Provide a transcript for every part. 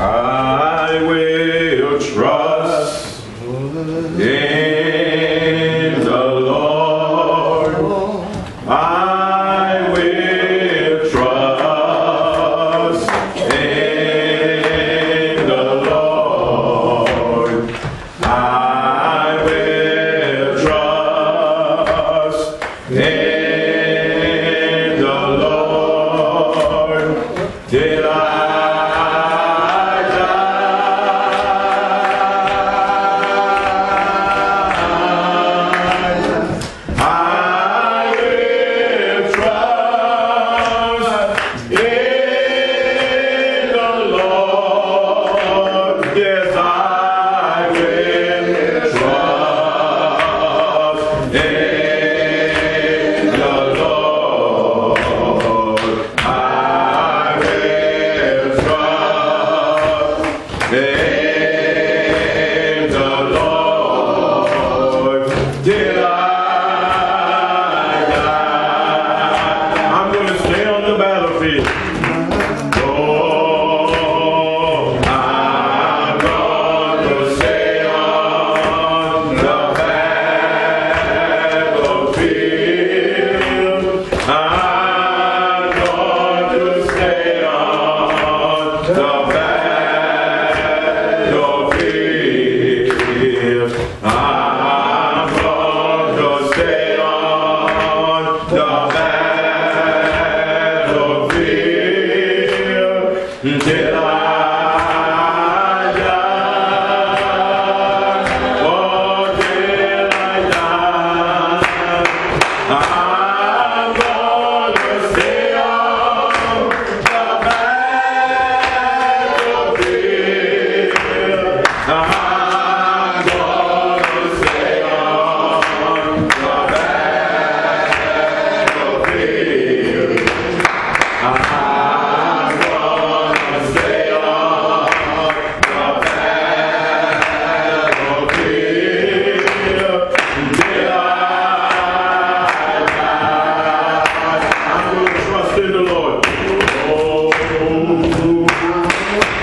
I will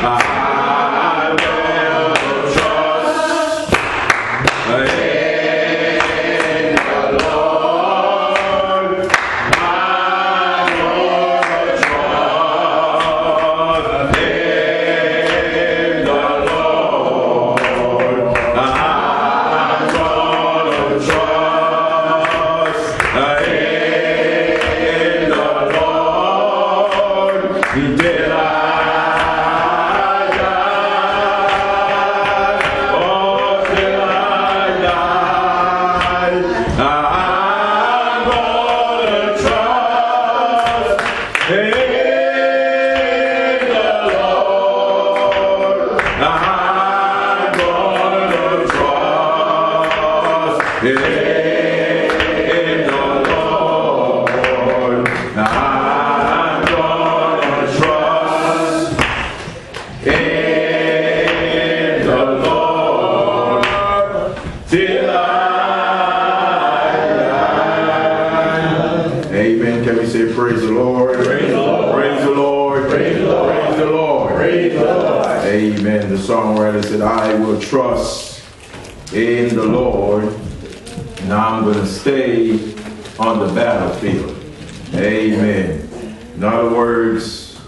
I on the battlefield. Amen. In other words,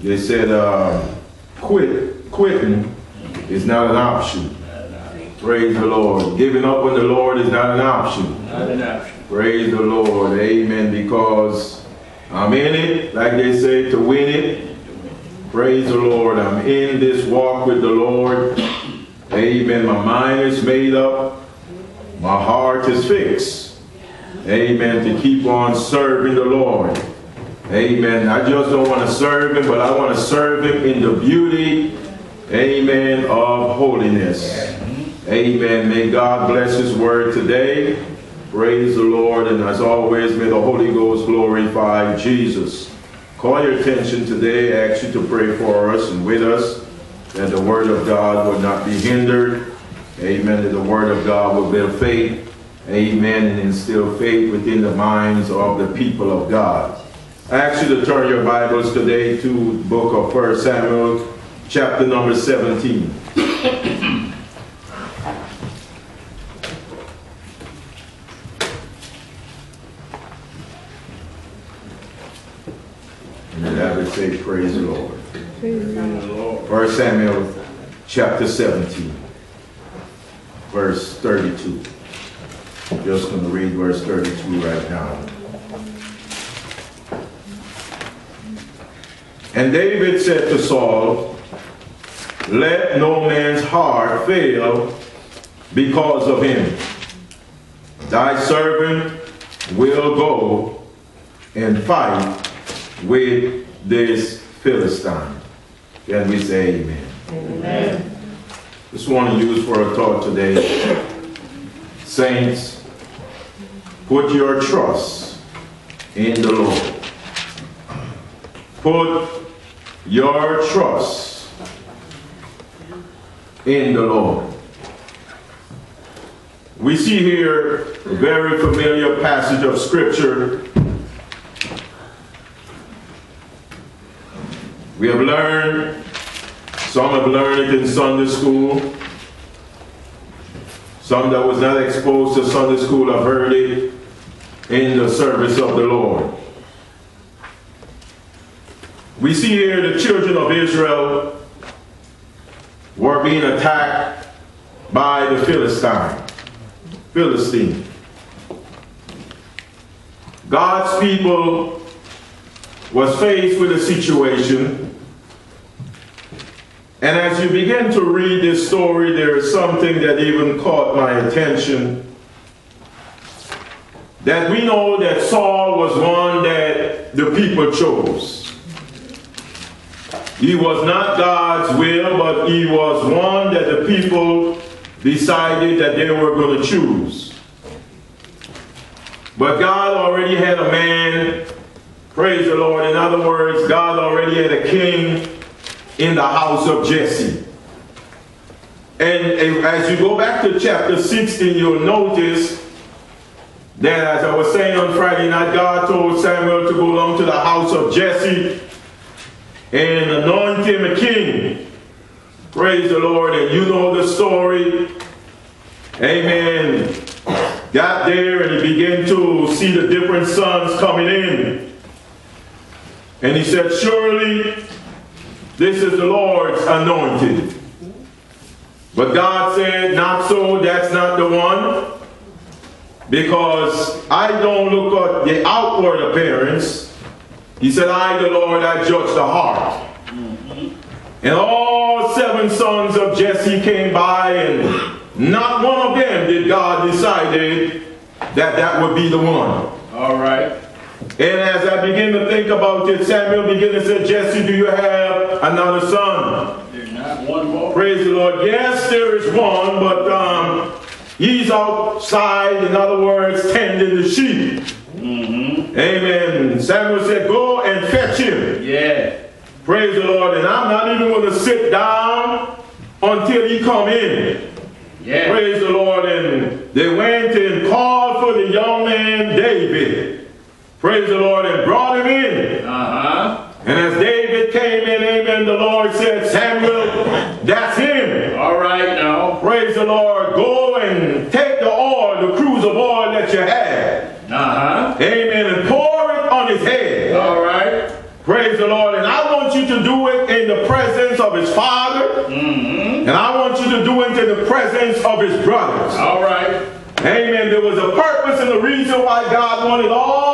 they said, uh, quit, quitting is not an option. Praise the Lord. Giving up on the Lord is not an option. Not an option. Praise the Lord. Amen. Because I'm in it, like they say, to win it. Praise the Lord. I'm in this walk with the Lord. Amen. My mind is made up. My heart is fixed. Amen. To keep on serving the Lord. Amen. I just don't want to serve him, but I want to serve him in the beauty, amen, of holiness. Amen. May God bless his word today. Praise the Lord. And as always, may the Holy Ghost glorify Jesus. Call your attention today. I ask you to pray for us and with us that the word of God would not be hindered. Amen. That the word of God will build faith. Amen. And instill faith within the minds of the people of God. I ask you to turn your Bibles today to the book of 1 Samuel, chapter number 17. and I would say, Praise the Lord. First Samuel chapter 17, verse 32. I'm just going to read verse 32 right now. And David said to Saul, Let no man's heart fail because of him. Thy servant will go and fight with this Philistine. Can we say amen? Amen. Just want to use for a thought today. Saints, put your trust in the Lord. Put your trust in the Lord. We see here a very familiar passage of scripture. We have learned, some have learned it in Sunday school. Some that was not exposed to Sunday school have heard it in the service of the Lord. We see here the children of Israel were being attacked by the Philistine. Philistine. God's people was faced with a situation and as you begin to read this story, there is something that even caught my attention. That we know that Saul was one that the people chose. He was not God's will, but he was one that the people decided that they were going to choose. But God already had a man, praise the Lord. In other words, God already had a king in the house of Jesse. And as you go back to chapter 16, you'll notice that as I was saying on Friday night, God told Samuel to go along to the house of Jesse and anoint him a king. Praise the Lord. And you know the story. Amen. Got there and he began to see the different sons coming in. And he said, Surely this is the Lord's anointed. But God said, Not so, that's not the one. Because I don't look at the outward appearance, he said, I, the Lord, I judge the heart. And all seven sons of Jesse came by, and not one of them did God decide that that would be the one. All right. And as I begin to think about it, Samuel began to say, Jesse, do you have another son? There's not one more. Praise the Lord. Yes, there is one, but um, he's outside, in other words, tending the sheep. Mm-hmm. Amen. Samuel said, Go and fetch him. Yeah. Praise the Lord. And I'm not even going to sit down until he come in. Yeah. Praise the Lord. And they went and called for the young man David. Praise the Lord. And brought him in. Uh-huh. And as David came in, amen, the Lord said, Samuel, that's him. All right now. Praise the Lord. Go and take the oil, the cruse of oil that you had. Uh-huh. Amen. And pour it on his head. All right. Praise the Lord. And I want you to do it in the presence of his father. Mm-hmm. And I want you to do it in the presence of his brothers. All right. Amen. There was a purpose and a reason why God wanted all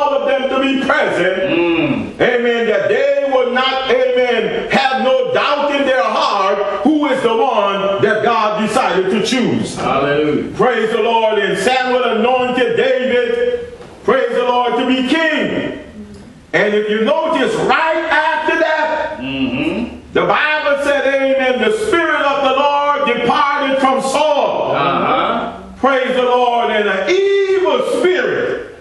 of them to be present. Mm. Amen. That they would not, amen, have no doubt in their heart who is the one that God decided to choose. Hallelujah. Praise the Lord. And Samuel anointed David, praise the Lord, to be king. And if you notice, right after that, Mm-hmm. the Bible said, amen, the Spirit of the Lord departed from Saul. Uh-huh. Praise the Lord. And an evil spirit,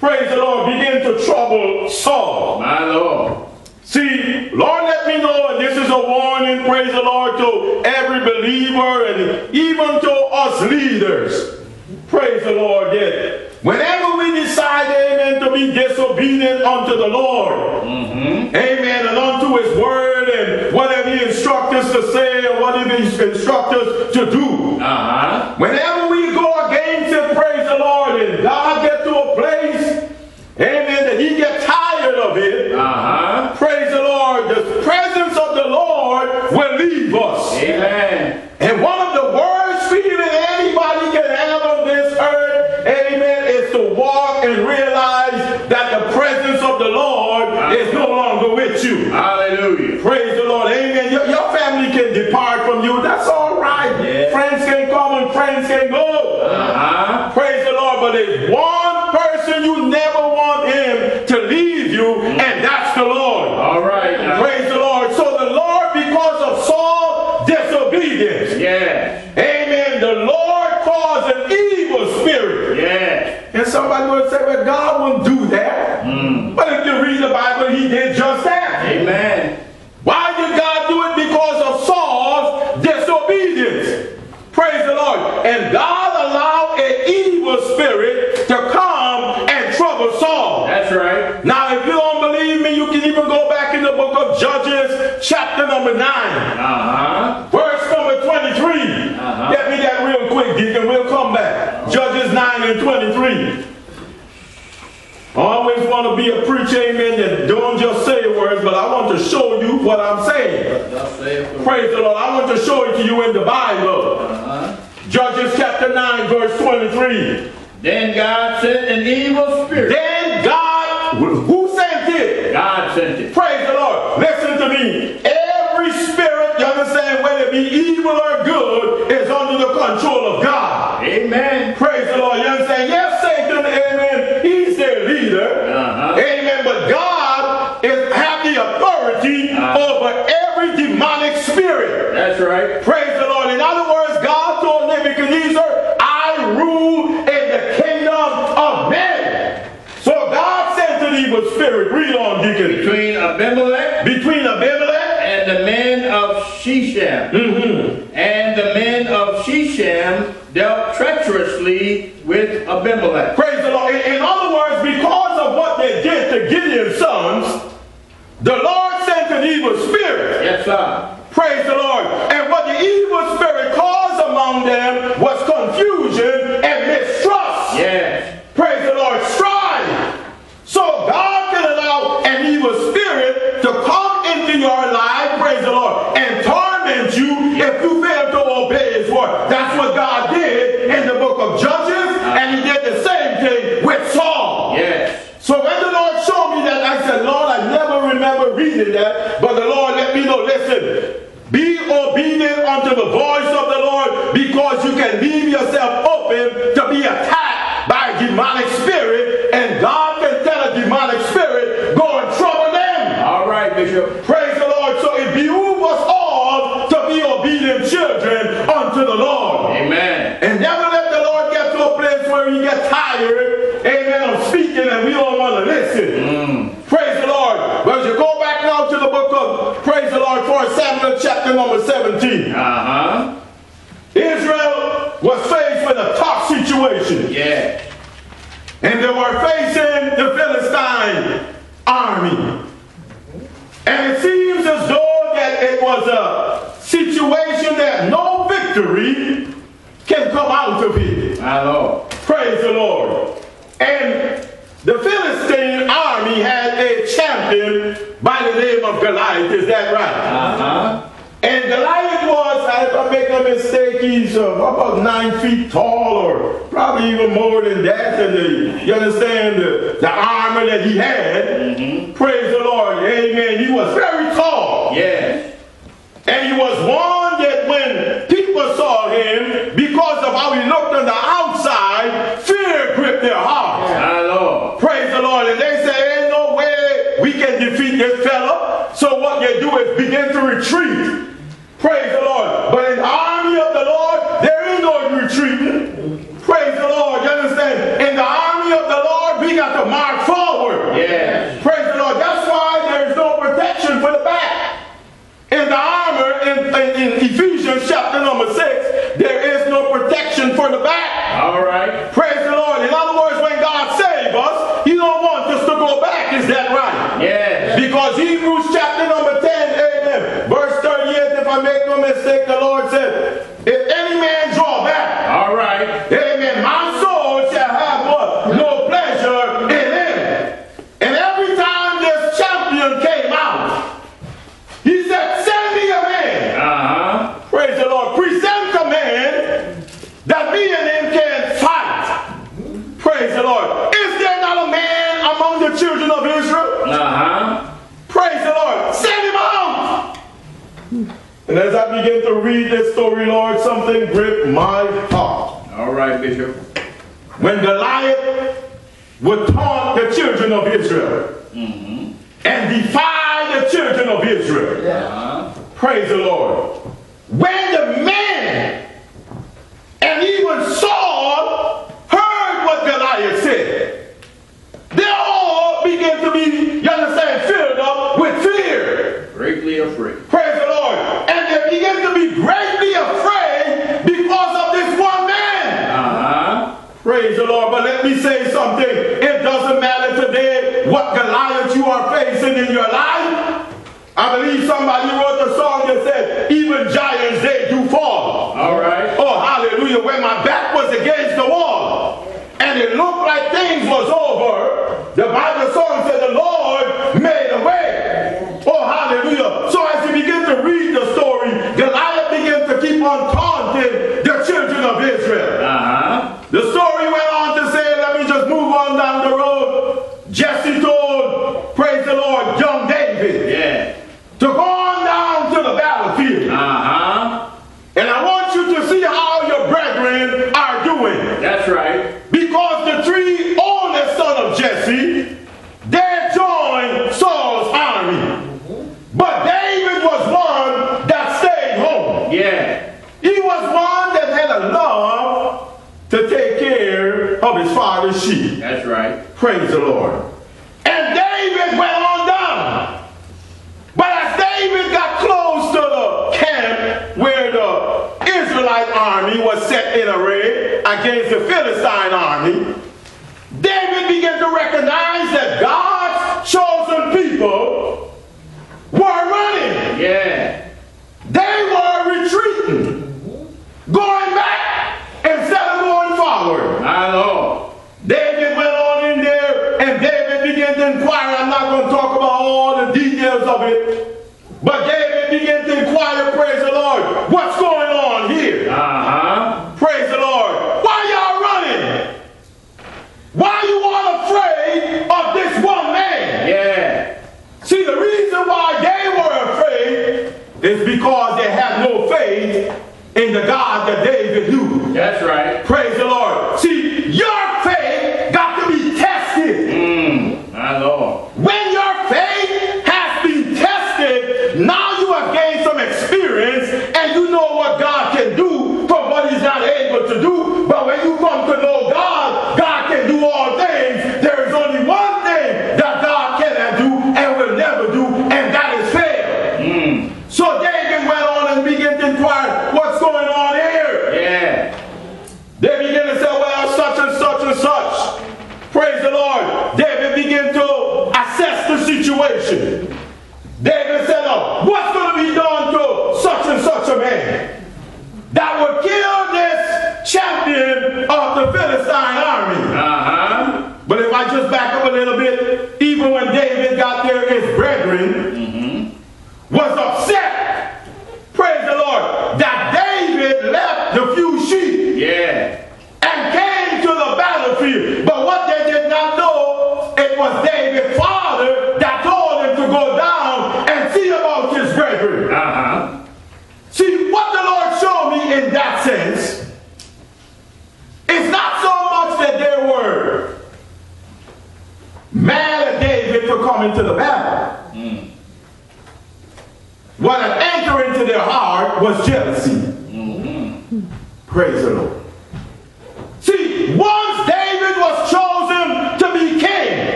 praise the Lord, began to trouble Saul. My Lord. See, Lord, let me know, and this is a warning, praise the Lord, to every believer and even to us leaders. Praise the Lord, that whenever we decide, amen, to be disobedient unto the Lord, Mm-hmm. amen, and unto his word and whatever he instructs us to say and what He instructs us to do. Uh-huh. Whenever we go against it, praise the Lord, and God get to a place, amen, that He get tired of it, Uh-huh. praise the Lord, the presence of the Lord will leave us. Amen. And one of the worst feelings anybody can have on this earth, amen, is to walk and realize that the presence of the Lord is no longer with you. Hallelujah. Praise the Lord. Amen. Your, your family can depart from you. That's all right. Yeah. Friends can come and friends can go. Uh-huh. Praise the Lord. But there's one person you never want him to leave you, and that's the Lord. All right. now. Praise the Lord. So the Lord, because of Saul's disobedience, Yes. amen, the Lord caused an evil spirit. Yes. And somebody would say, well, God wouldn't do that. But if you read the Bible, he did just that. Amen. Why did God do it? Because of Saul's disobedience. Praise the Lord. And God allowed an evil spirit to come and trouble Saul. That's right. Now, if you don't believe me, you can even go back in the book of Judges, chapter number 9, Uh-huh. verse number 23. Uh-huh. Get me that real quick, Deacon. We'll come back. Judges 9 and 23. I always want to be a preacher, amen, that don't just say words, but I want to show you what I'm saying. Thus saith the Praise the Lord. I want to show it to you in the Bible. Uh-huh. Judges chapter 9, verse 23. Then God sent an evil spirit. Then God, who sent it? God sent it. Praise the Lord. Listen to me. Every spirit, you understand, whether it be evil or good, is under the control of God. Amen. Praise the Lord. You understand? Yes, Satan, amen. He's their leader. Uh-huh. Amen. But God is have the authority. Over every demonic spirit. That's right. Praise the Lord. In other words, God told Nebuchadnezzar, I rule in the kingdom of men. So God sent an evil spirit. Read on, Deacon. Between Abimelech Between Abimelech and the men of Shechem. Mm-hmm. And the men of Shechem dealt treacherously with Abimelech. Praise the Lord. In, in other words, because of what they did to Gideon's sons, the Lord sent an evil Yes. Praise the Lord. And what the evil spirit caused among them was confusion and mistrust. Yes. Praise the Lord. Strife. So God can allow an evil spirit to come into your life, praise the Lord, and torment you if you fail to obey his word. That's what God did in the book of Judges, and he did the same thing with Saul. Yes. So when the Lord showed me that, I said, Lord, I never remember reading that, but the Lord me know, listen, be obedient unto the voice of the Lord because you can leave yourself open to be attacked by demonic 1 Samuel chapter number 17. Uh-huh. Israel was faced with a tough situation. Yeah. And they were facing the Philistine army. And it seems as though that it was a situation that no victory can come out of it. I know. Praise the Lord. And the Philistine army had a champion by the name of Goliath. Is that right? Uh-huh. And Goliath was, if I make no mistake, he's uh, about nine feet tall or probably even more than that. And the, you understand the, the armor that he had. Praise the Lord. Amen. He was very tall. Yes. And he was one that when people saw him, because of how he looked on the outside, fear gripped their hearts. My Lord. Praise the Lord. And they say, ain't no way we defeat this fella. So what they do is begin to retreat. Praise the Lord. But in the army of the Lord, there ain't no retreating. Praise the Lord. You understand? In the army of the Lord, we got to march forward. Yes. Praise the Lord. That's why there is no protection for the back. In the armor, in, in, in Ephesians chapter number 6, there is no protection for the back. All right. Praise the Lord. In other words, when God saves us, He don't want us to go back. Is that right? Yes. Because Hebrews chapter break my heart. All right, Bishop. When Goliath would taunt the children of Israel mm-hmm. and defy the children of Israel. Yeah. Praise the Lord. When the men and even Saul heard what Goliath said, they all began to be, you understand, filled up with fear. Greatly afraid. Praise the Lord. And they began to be great. Praise the Lord. But let me say something. It doesn't matter today what Goliath you are facing in your life. I believe somebody wrote a song that said, even giants, they do fall. All right. Oh, hallelujah. When my back was against the wall and it looked like things was over, the Bible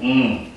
嗯。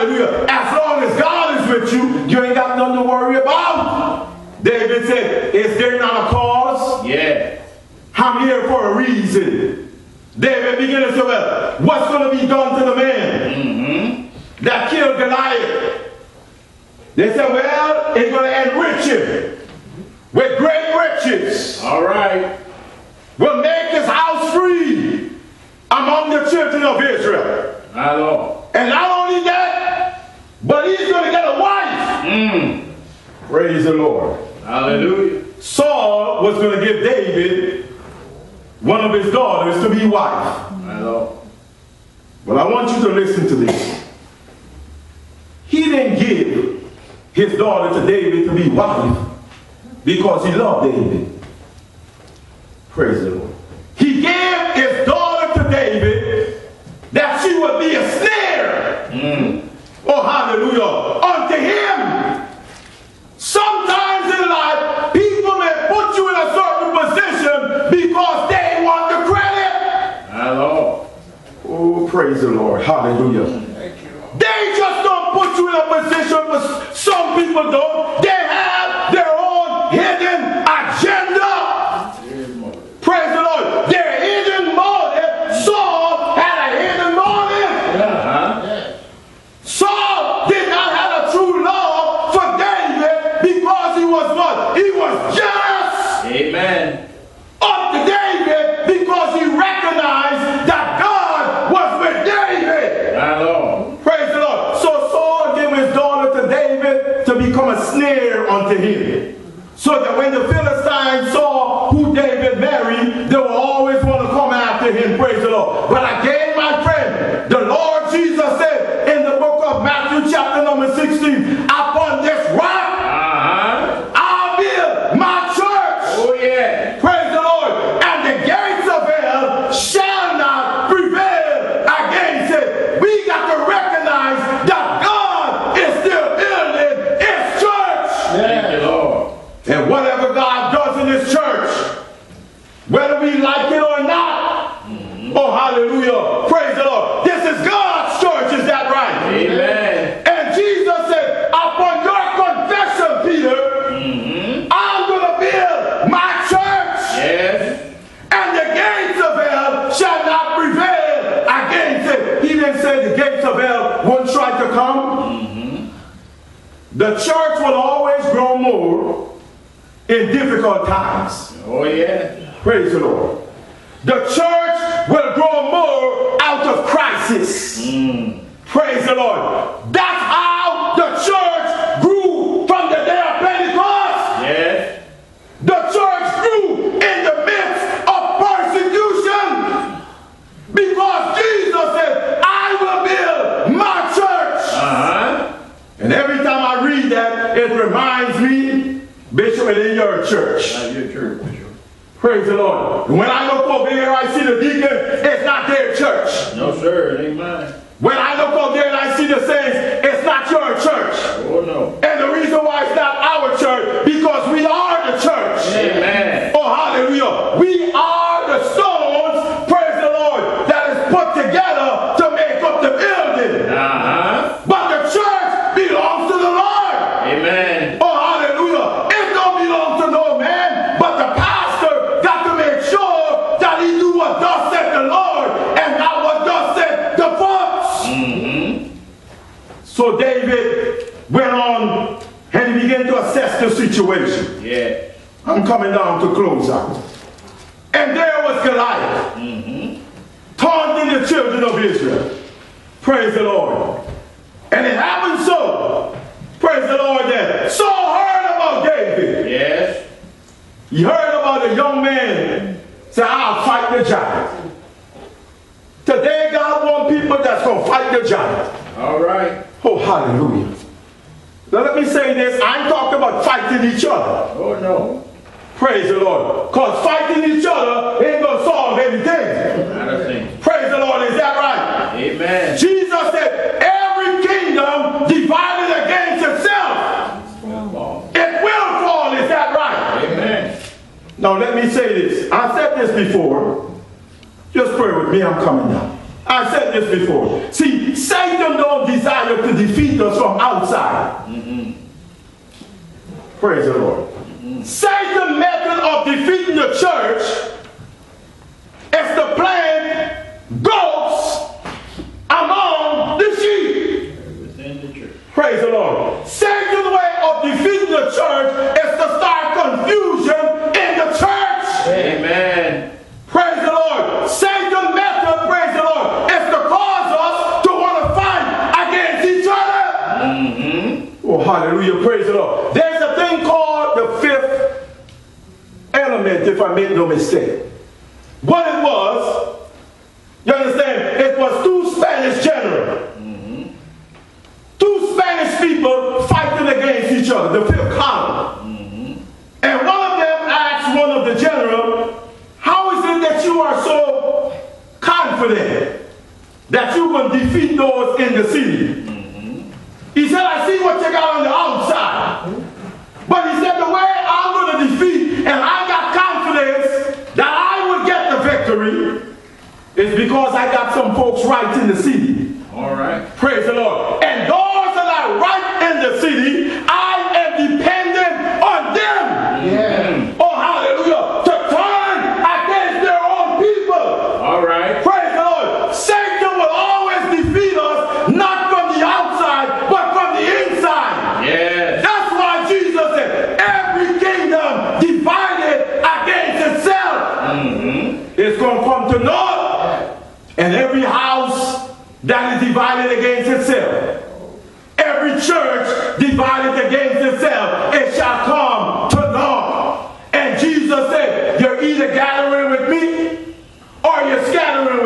Hallelujah. As long as God is with you, you ain't got nothing to worry about. David said, is there not a cause? Yeah. I'm here for a reason. David began to say, well, what's going to be done to the man mm-hmm. that killed Goliath? They said, well, it's going to enrich him with great riches. All right. we'll make his house free among the children of Israel. I know, And not only that, but he's going to get a wife. Mm. Praise the Lord. Hallelujah. Saul was going to give David one of his daughters to be wife. My But I want you to listen to this. He didn't give his daughter to David to be wife because he loved David. Praise the Lord. He gave his daughter to David that she would be a snare Oh, hallelujah. Unto him. Sometimes in life, people may put you in a certain position because they want the credit. Hello. Oh, praise the Lord. Hallelujah. Thank you. They just don't put you in a position, but some people don't. They have their own hidden agenda. The church will always grow more in difficult times. Oh, yeah. Praise the Lord. The church will grow more out of crisis. Mm. Praise the Lord. That's in your church. Not your church, Bishop. Praise the Lord. When I look over there, I see the deacon, it's not their church. No, sir, it ain't mine. When I look over there and I see the saints, it's not your church. situation. Yeah. I'm coming down to close out. And there was Goliath, mm -hmm. taunting the children of Israel. Praise the Lord. Hallelujah. Praise the Lord. There's a thing called the fifth element, if I make no mistake.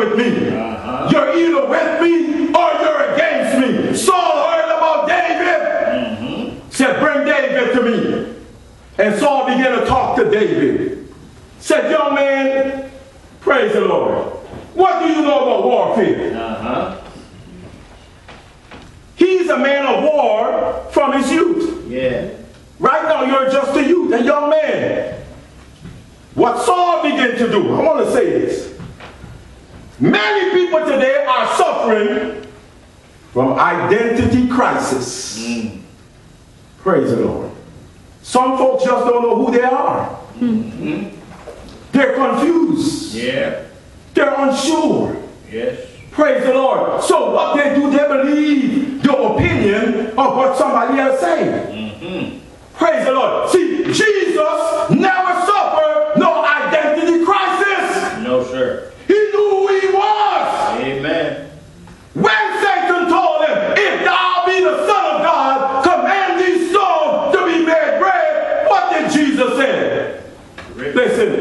with me. Uh-huh. You're either with me or you're against me. Saul heard about David. Mm-hmm. Said, bring David to me. And Saul began to talk to David. Said, young man, praise the Lord. What do you know about warfare? Uh-huh. He's a man of war from his youth. Yeah. Right now, you're just a youth, a young man. What Saul began to do, I want to say this. Many people today are suffering from identity crisis. Mm. Praise the Lord. Some folks just don't know who they are. Mm-hmm. They're confused. Yeah. They're unsure. Yes. Praise the Lord. So what they do, they believe the opinion of what somebody else say. Mm-hmm. Praise the Lord. See, Jesus never saw Listen,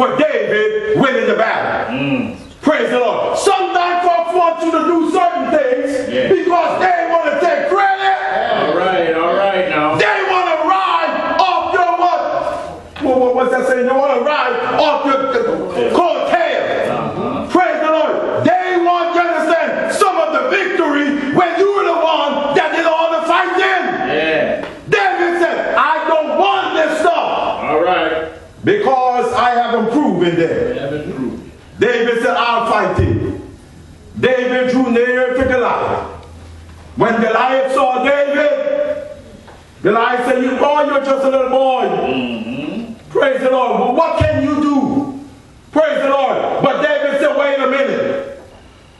for David winning the battle. Mm. Praise the Lord. Sometimes folks want you to do certain Then I say, you, oh, you're just a little boy. Mm -hmm. Praise the Lord. Well, what can you do? Praise the Lord. But David said, wait a minute.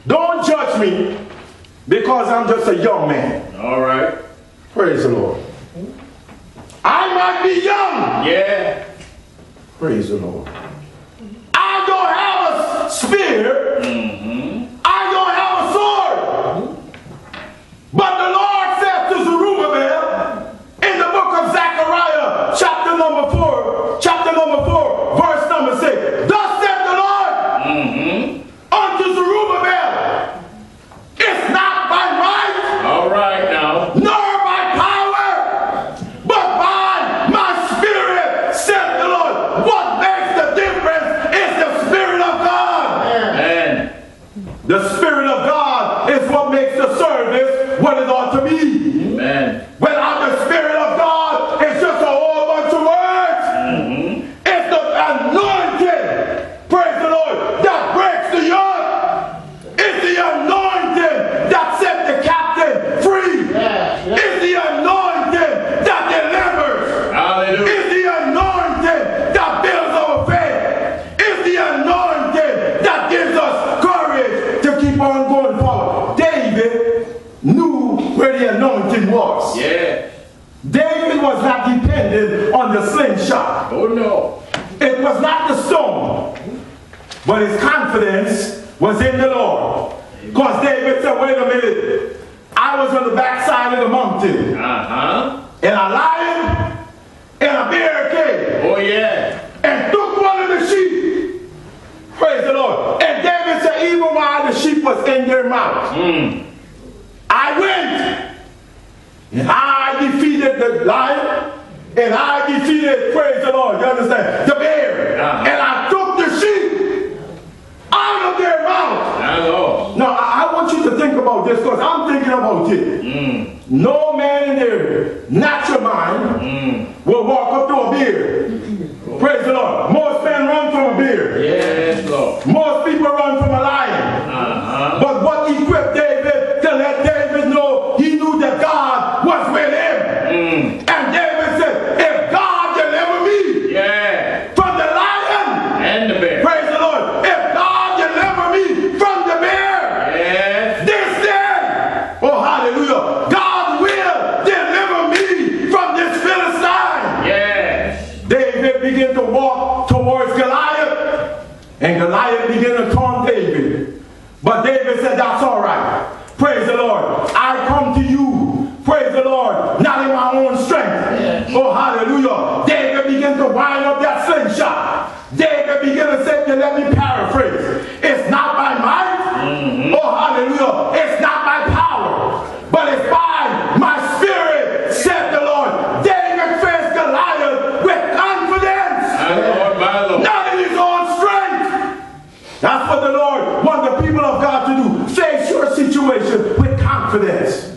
Don't judge me because I'm just a young man. All right. Praise the Lord. I might be young. Yeah. Praise the Lord. Because I'm thinking about it. Mm. No man in their natural mind mm. will walk up to a bear. Praise the Lord. Most men run from a bear. Yes, Lord. Most people run from a lion. Uh-huh. But what equipped David to let David know he knew that God was with him. And David said, if God deliver me Yeah. from the lion, And the bear. praise the Lord, if God deliver me from the bear, Yes. this day, oh hallelujah, God will deliver me from this Philistine. Yes. David began to walk towards Goliath, and Goliath began to taunt David. But David said, That's all right. Praise the Lord. I come to you, praise the Lord, not in my own strength. Oh, hallelujah. David began to wind up that slingshot. David began to say, let me paraphrase. It's not by might. Oh, hallelujah. It's not by power, but it's by my spirit, said the Lord. David faced Goliath with confidence, My Lord, my Lord. not in his own strength. That's what the Lord wants the people of God to do. Face your situation with confidence.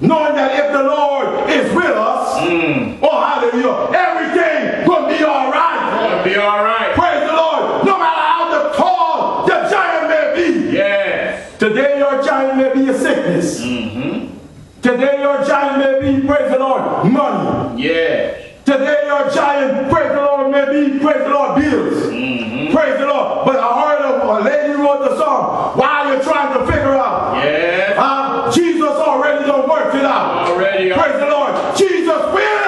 Knowing that if the Lord is with us, oh hallelujah, everything will be all Gonna all right. Praise the Lord. No matter how the tall the giant may be. Yes. Today your giant may be a sickness. Mm-hmm. Today your giant may be, praise the Lord, money. Yes. Today your giant, praise the Lord, may be, praise the Lord, bills. Mm-hmm. Praise the Lord. But I heard of a lady wrote the song, while you're trying to figure out, Yes. uh, Jesus already done worked it out. Already. Praise the Lord. Jesus will.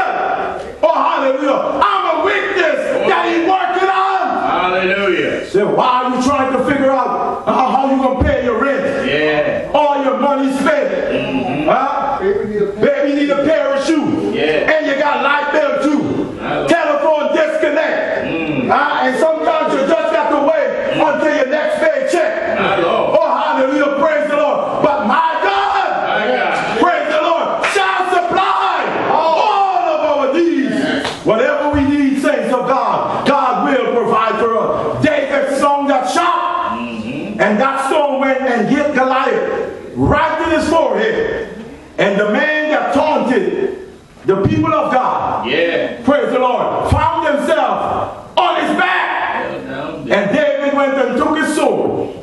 Oh, hallelujah. I'm a witness that he worked it out. Hallelujah. So why are you trying to figure out uh, how you going to pay your rent? Yeah. All your money spent. Huh? Baby need a pair of shoes. Yeah. And you got light bill too. My Lord. Telephone disconnect. Huh? And sometimes you just got to wait until your next paycheck. My Lord. Oh, hallelujah. Praise the Lord. But my God. My God. Praise the Lord. Shall supply all of our needs. Whatever we need, saints of God, God will provide for us. David sung that shout, and that stone went and hit Goliath right in his forehead. And the man that taunted the people of God, Yeah. praise the Lord, found himself on his back. Well, down. And David went and took his sword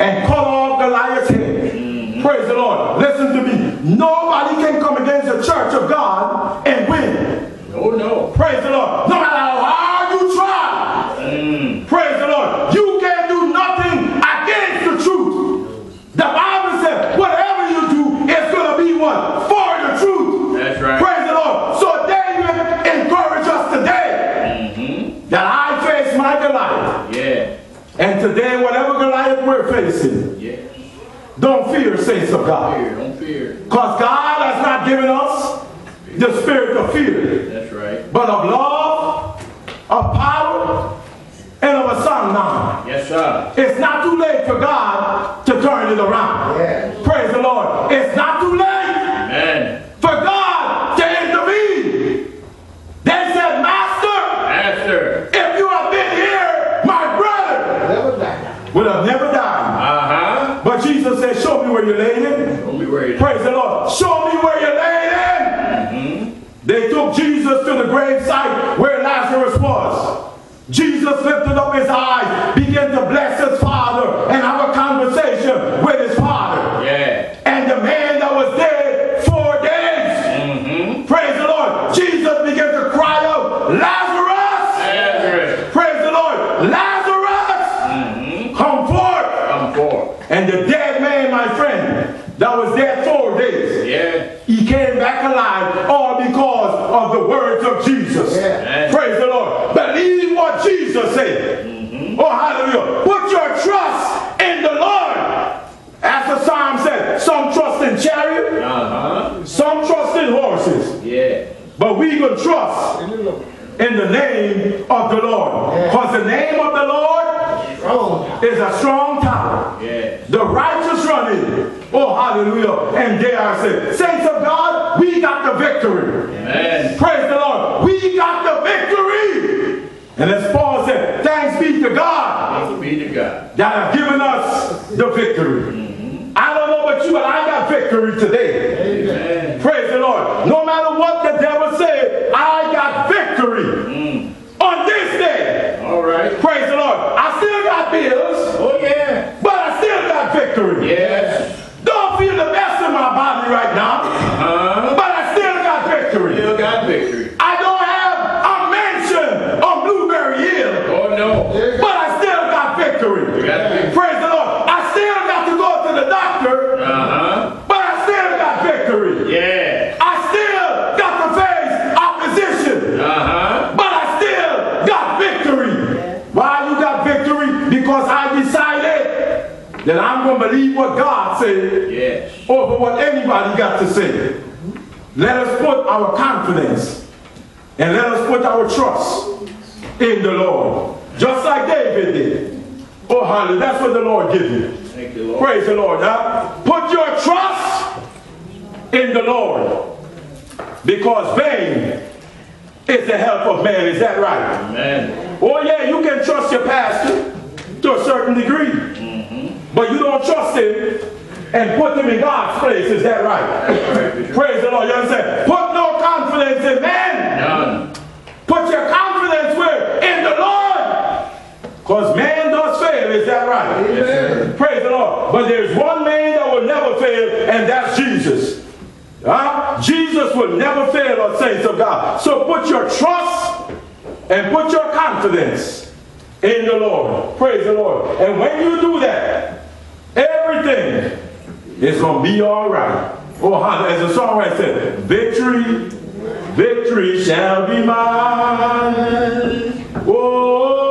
and cut off Goliath's head. Praise the Lord. Listen to me. Nobody can come against the church of God and win. Oh, no. Praise the Lord. No matter how hard you try. Praise the Lord. You can't do nothing against the truth. The Bible says whatever you do is going to be what? For the truth. That's right. Praise the Lord. So David encouraged us today that I face my Goliath. Yeah. And today, whatever Goliath we're facing, Yeah. don't fear, saints of God. Don't fear. Because God has not given us the spirit of fear, That's right. but of love, of power, and of a sound mind. Yes, sir. It's not too late for God to turn it around. Praise the Lord. It's not too late Amen. for God to intervene. They said, Master, Master. if you have been here, my brother would have never died. Uh-huh. But Jesus said, Show me where you laid him. Don't be worried. Praise the Lord. Show me where you laid him. They took Jesus to the gravesite where Lazarus was. Jesus lifted up his eyes, began to bless his father, and have a conversation with his father. Yeah. And the man that was dead four days, mm-hmm. praise the Lord, Jesus began to cry out, Lazarus! Lazarus. Praise the Lord, Lazarus! Mm-hmm. Come forth! Come forth. And the dead man, my friend, that was dead four days, Yeah. he came back alive because of the words of Jesus. Yeah. Praise the Lord. Believe what Jesus said. Oh, hallelujah. Put your trust in the Lord. As the psalm said, some trust in chariot, Uh-huh. some trust in horses. Yeah. But we will trust in the name of the Lord. Because the name of the Lord is a strong tower. Yeah. The righteous run in Oh, hallelujah. And there I say, saints of God, we got the victory. Amen. Praise the Lord. We got the victory. And as Paul said, thanks be to God Thanks be to God. that have given us the victory. Mm-hmm. I don't know about you, but I got victory today. Amen. Praise the Lord. No matter what the devil said, I got victory on this day. All right. Praise the Lord. I still got bills, Oh, yeah. but I still got victory. Yes. Don't feel the best in my body right now, Uh-huh. but I still got victory. Still got victory. I don't have a mansion on Blueberry Hill, Oh, no. but I still got victory. You got victory. Praise the Lord. I still got to go to the doctor, Uh-huh. but I still got victory. Yeah. I still got to face opposition, Uh-huh. but I still got victory. Why you got victory? Because I decided that I'm going to believe what God said Yes. over what anybody got to say. Let us put our confidence and let us put our trust in the Lord. Just like David did. Oh, hallelujah. That's what the Lord gives you. Thank you, Lord. Praise the Lord. Huh? Put your trust in the Lord. Because vain is the help of man. Is that right? Amen. Oh, yeah, you can trust your pastor to a certain degree. But you don't trust him and put him in God's place. Is that right? Praise the Lord. You understand? Put no confidence in man. None. Put your confidence where? In the Lord. Because man does fail. Is that right? Sir. Praise the Lord. But there's one man that will never fail, and that's Jesus. Huh? Jesus will never fail us, saints of God. So put your trust and put your confidence in the Lord. Praise the Lord. And when you do that, everything is going to be all right. Oh, as the songwriter said, victory, victory shall be mine. Oh,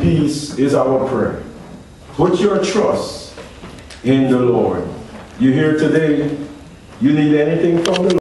Peace is our prayer. Put your trust in the Lord. You here today, you need anything from the Lord.